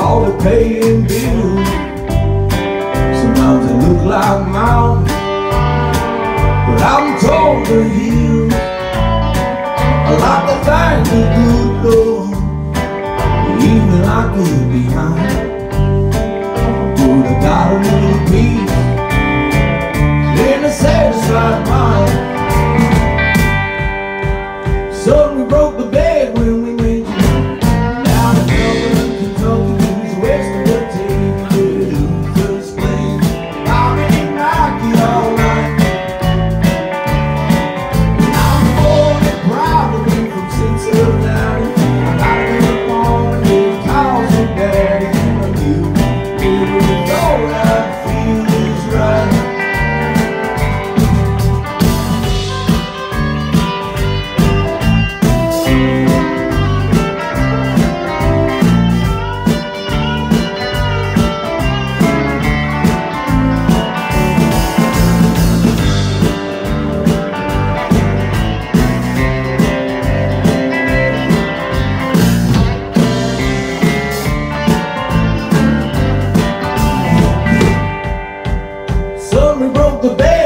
all the paying bills. Sometimes they look like mountains, but I'm told the hills. I like the the bed.